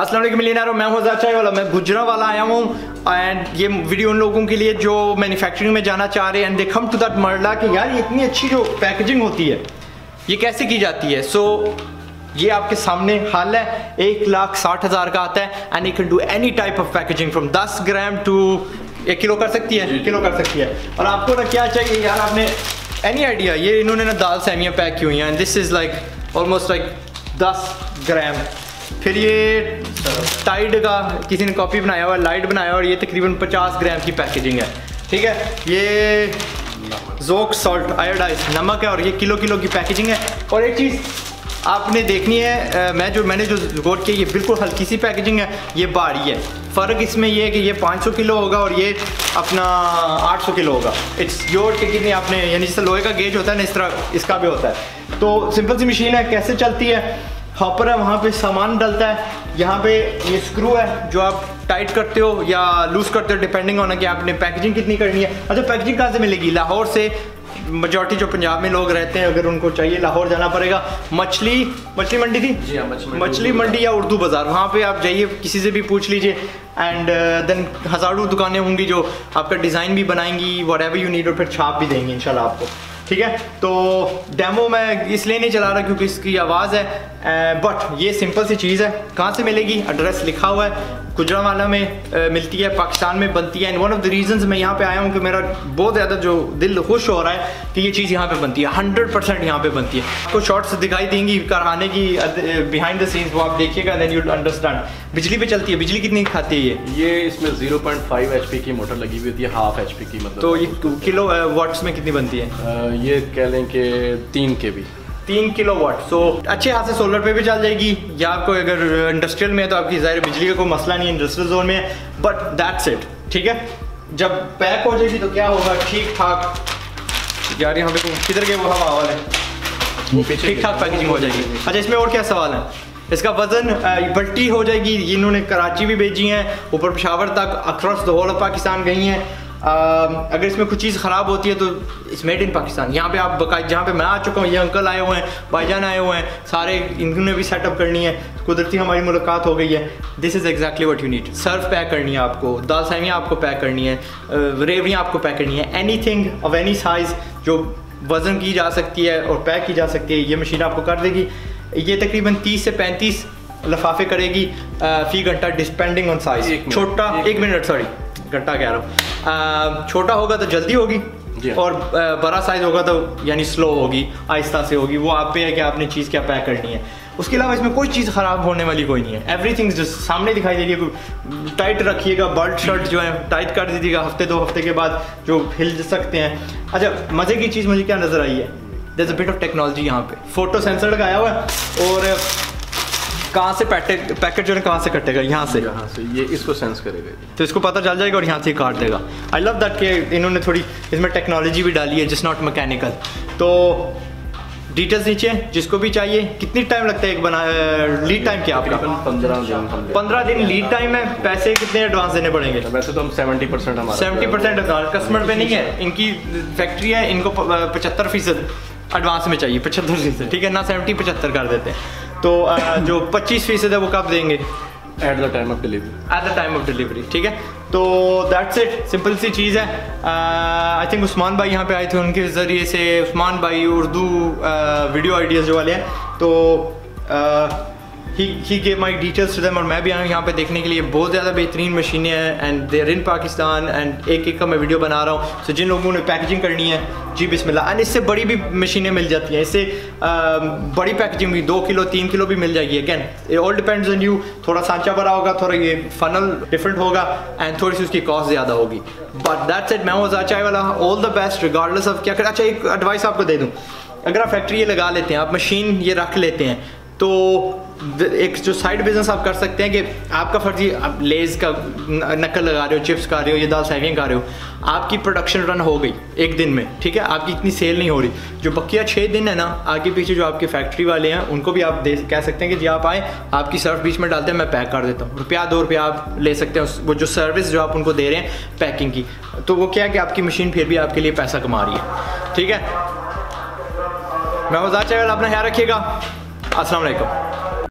السلام علیکم ملینارو میں ہوں چائے والا میں گجرا والا آیا ہوں۔ اینڈ یہ ویڈیو ان لوگوں کے لیے جو مینوفیکچرنگ میں جانا چاہ رہے ہیں and they come to that marla کہ یار یہ اتنی اچھی جو پیکیجنگ ہوتی ہے یہ کیسے کی جاتی ہے؟ سو یہ آپ کے سامنے حال ہے۔ ایک لاکھ ساٹھ ہزار کا آتا ہے and you can do any type of packaging from this gram to ایک کلو کر سکتی ہے کلو کر سکتی ہے۔ اور آپ کو نا کیا چاہیے یار آپ نے اینی آئیڈیا یہ انہوں نے نا دال سیمیاں پیک کی ہوئی ہیں this is like almost like this gram. پھر یہ ٹائڈ کا کسی نے کاپی بنایا ہوا لائٹ بنایا اور یہ تقریباً پچاس گرام کی پیکیجنگ ہے، ٹھیک ہے؟ یہ زوک سالٹ آئیوڈائز نمک ہے، اور یہ کلو کلو کی پیکیجنگ ہے۔ اور ایک چیز آپ نے دیکھنی ہے میں جو، میں نے جو غور کیا، یہ بالکل ہلکی سی پیکیجنگ ہے، یہ باری ہے۔ فرق اس میں یہ ہے کہ یہ پانچ سو کلو ہوگا اور یہ اپنا آٹھ سو کلو ہوگا۔ اٹس یور کہ کتنی آپ نے یعنی جس طرح لوہے کا گیج ہوتا ہے نا، اس طرح اس کا بھی ہوتا ہے۔ تو سمپل سی مشین ہے، کیسے چلتی ہے؟ ہاپر ہے وہاں پہ سامان ڈلتا ہے۔ یہاں پہ یہ اسکرو ہے جو آپ ٹائٹ کرتے ہو یا لوز کرتے ہو ڈیپینڈنگ ہونا کہ آپ نے پیکیجنگ کتنی کرنی ہے۔ اچھا پیکیجنگ کہاں سے ملے گی؟ لاہور سے۔ میجورٹی جو پنجاب میں لوگ رہتے ہیں اگر ان کو چاہیے لاہور جانا پڑے گا۔ مچھلی مچھلی منڈی تھی؟ جی ہاں مچھلی منڈی۔ یا اردو بازار۔ وہاں پہ آپ جائیے کسی سے بھی پوچھ لیجیے۔ اینڈ دین ہزاروں دکانیں ہوں گی جو آپ کا ڈیزائن بھی بنائیں گی وٹ ایور یو نیڈ اور پھر چھاپ بھی دیں گی انشاءاللہ آپ کو۔ ٹھیک ہے؟ تو ڈیمو میں اس لیے نہیں چلا رہا کیونکہ اس کی آواز ہے بٹ یہ سمپل سی چیز ہے۔ کہاں سے ملے گی؟ ایڈریس لکھا ہوا ہے۔ گجرا والا میں ملتی ہے پاکستان میں بنتی ہے. And one of the reasons میں یہاں پہ آیا ہوں کہ میرا بہت زیادہ جو دل خوش ہو رہا ہے کہ یہ چیز یہاں پہ بنتی ہے. ہنڈریڈ پرسینٹ یہاں پہ بنتی ہے. آپ کو شارٹس دکھائی دیں گی کرانے کی بیہائنڈ دا سینس وہ آپ دیکھیے گا دین یو انڈرسٹینڈ بجلی پہ چلتی ہے. بجلی کتنی کھاتی ہے یہ؟ یہ اس میں zero point five H P کی موٹر لگی ہوئی ہوتی ہے ہاف ایچ پی کی مطلب تو یہ کلو واٹس میں کتنی بنتی ہے؟ یہ کہہ لیں کہ تین کے بھی تین کلو واٹ سو اچھے سے سولر پہ بھی چل جائے گی. یا آپ کو اگر انڈسٹریل میں ہے تو آپ کی ظاہر بجلی کا کوئی مسئلہ نہیں ہے انڈسٹریل زون میں بٹ دیٹس اٹ ٹھیک ہے؟ جب پیک ہو جائے گی تو کیا ہوگا؟ ٹھیک ٹھاک. یار یہاں پہ کدھر کے وہ ہوا والے ٹھیک ٹھاک پیکیجنگ ہو جائے گی۔ اچھا اس میں اور کیا سوال ہے؟ اس کا وزن بلٹی ہو جائے گی انہوں نے کراچی بھی بھیجی ہیں اوپر پشاور تک across the whole of Pakistan گئی ہیں۔ اگر اس میں کچھ چیز خراب ہوتی ہے تو اس میڈ ان پاکستان یہاں پہ آپ بقا جہاں پہ میں آ چکا ہوں یہ انکل آئے ہوئے ہیں بھائی جان آئے ہوئے ہیں سارے انہوں نے بھی سیٹ اپ کرنی ہے۔ قدرتی ہماری ملاقات ہو گئی ہے۔ This is exactly what you need Surf pack کرنی ہے آپ کو دال سیویاں آپ کو پیک کرنی ہے ریویاں آپ کو پیک کرنی ہے۔ Anything of any size جو وزن کی جا سکتی ہے اور پیک کی جا سکتی ہے یہ مشین آپ کو کر دے گی۔ یہ تقریباً تیس سے پینتیس لفافے کرے گی فی گھنٹہ ڈسپینڈنگ آن سائز چھوٹا ایک منٹ سوری گھنٹہ کہہ رہا ہوں۔ چھوٹا ہوگا تو جلدی ہوگی جی اور بڑا سائز ہوگا تو یعنی سلو ہوگی آہستہ سے ہوگی وہ آپ پہ ہے کہ آپ نے چیز کیا پیک کرنی ہے۔ اس کے علاوہ اس میں کوئی چیز خراب ہونے والی کوئی نہیں ہے۔ ایوری تھنگ جو سامنے دکھائی دے رہی ہے ٹائٹ رکھیے گا بلٹ شرٹ جو ہے ٹائٹ کر دیجیے گا ہفتے دو ہفتے کے بعد جو ہل سکتے ہیں۔ اچھا مزے کی چیز مجھے کیا نظر آئی ہے؟ There a bit of technology یہاں پہ۔ فوٹو سینسر لگایا ہوا ہے اور کہاں سے پیکٹ جو ہے کہاں سے کٹے گا؟ یہاں سے۔ یہاں سے۔ یہ اس کو سینس کرے گا۔ تو اس کو پتہ چل جائے گا اور یہاں سے کاٹ دے گا۔ آئی لو دیٹ کہ انہوں نے تھوڑی اس میں ٹیکنالوجی بھی ڈالی ہے جس ناٹ مکینیکل تو ڈیٹیلس نیچے جس کو بھی چاہیے۔ کتنی ٹائم لگتا ہے ایک بنا لیڈ ٹائم کیا آپ کا؟ پندرہ دن لیڈ ٹائم ہے پیسے کتنے ایڈوانس دینے پڑیں گے؟ ویسے تو ہم seventy percent seventy percent customer پہ نہیں ہے۔ ان کی فیکٹری ہے ان کو پچہتر فیصد ایڈوانس میں چاہیے پچہتر فیصد۔ ٹھیک ہے نہ سیونٹی پچہتر کر دیتے۔ ہیں تو جو پچیس فیصد ہے وہ کب دیں گے؟ At the time of delivery at the time of delivery ٹھیک ہے؟ تو دیٹس اٹ سمپل سی چیز ہے. آئی تھنک عثمان بھائی یہاں پہ آئے تھے ان کے ذریعے سے عثمان بھائی اردو ویڈیو آئیڈیاز جو والے ہیں. تو he gave my details to them اور میں بھی آیا ہوں یہاں پہ دیکھنے کے لیے۔ بہت زیادہ بہترین مشینیں ہیں and there in Pakistan and ایک ایک کا میں ویڈیو بنا رہا ہوں۔ سو جن لوگوں نے پیکیجنگ کرنی ہے جی بسم اللہ۔ اینڈ اس سے بڑی بھی مشینیں مل جاتی ہیں۔ اس سے بڑی پیکیجنگ بھی، دو کلو، تین کلو بھی مل جائے گی۔ Again all depends on you تھوڑا سانچا بڑا ہوگا، تھوڑا یہ فنل ڈفرنٹ ہوگا اینڈ تھوڑی سی اس کی کاسٹ زیادہ ہوگی۔ بٹ دیٹس اٹ میں وہ چائے والا۔ All the best regardless of کیا کر اچھا ایک ایڈوائس آپ کو دے دوں۔ اگر آپ فیکٹری یہ لگا لیتے ہیں، آپ مشین یہ رکھ لیتے ہیں تو ایک جو سائڈ بزنس آپ کر سکتے ہیں کہ آپ کا فرضی آپ لیز کا نقل لگا رہے ہو چپس کھا رہے ہو یا دال سیویاں کھا رہے ہو، آپ کی پروڈکشن رن ہو گئی ایک دن میں، ٹھیک ہے؟ آپ کی اتنی سیل نہیں ہو رہی۔ جو بقیہ چھ دن ہے نا، آگے پیچھے جو آپ کی فیکٹری والے ہیں، ان کو بھی آپ دے کہہ سکتے ہیں کہ جی آپ آئیں، آپ کی سرف بیچ میں ڈالتے ہیں، میں پیک کر دیتا ہوں۔ روپیہ دو روپیہ آپ لے سکتے ہیں وہ جو سروس جو آپ ان کو دے رہے ہیں پیکنگ کی۔ تو وہ کیا ہے کہ آپ کی مشین پھر بھی آپ کے لیے پیسہ کما رہی ہے، ٹھیک ہے؟ میں وزار چاہے اپنا خیال رکھیے گا۔ السلام عليكم.